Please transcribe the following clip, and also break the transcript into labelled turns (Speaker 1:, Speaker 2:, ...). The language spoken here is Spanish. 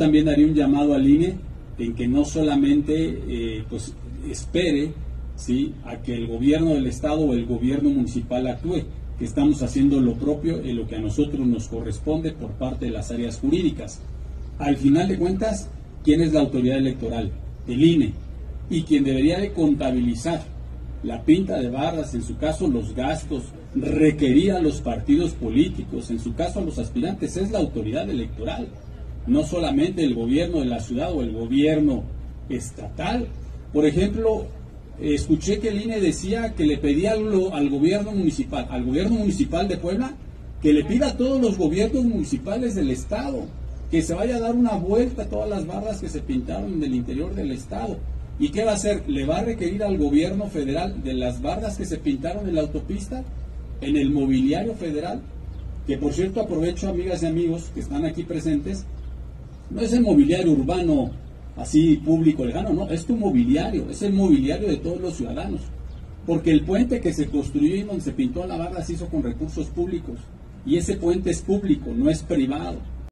Speaker 1: También daría un llamado al INE en que no solamente eh, pues espere ¿sí? a que el gobierno del Estado o el gobierno municipal actúe, que estamos haciendo lo propio en lo que a nosotros nos corresponde por parte de las áreas jurídicas. Al final de cuentas, ¿quién es la autoridad electoral? El INE. Y quien debería de contabilizar la pinta de barras, en su caso los gastos, requerir a los partidos políticos, en su caso a los aspirantes, es la autoridad electoral, no solamente el gobierno de la ciudad o el gobierno estatal. Por ejemplo, escuché que el INE decía que le pedía al, gobierno municipal, al gobierno municipal de Puebla, que le pida a todos los gobiernos municipales del estado que se vaya a dar una vuelta a todas las barras que se pintaron en el interior del estado. ¿Y qué va a hacer? ¿Le va a requerir al gobierno federal de las barras que se pintaron en la autopista, en el mobiliario federal? Que por cierto aprovecho, amigas y amigos que están aquí presentes, no es el mobiliario urbano así público lejano, no, es tu mobiliario, es el mobiliario de todos los ciudadanos. Porque el puente que se construyó y donde se pintó la barra se hizo con recursos públicos. Y ese puente es público, no es privado.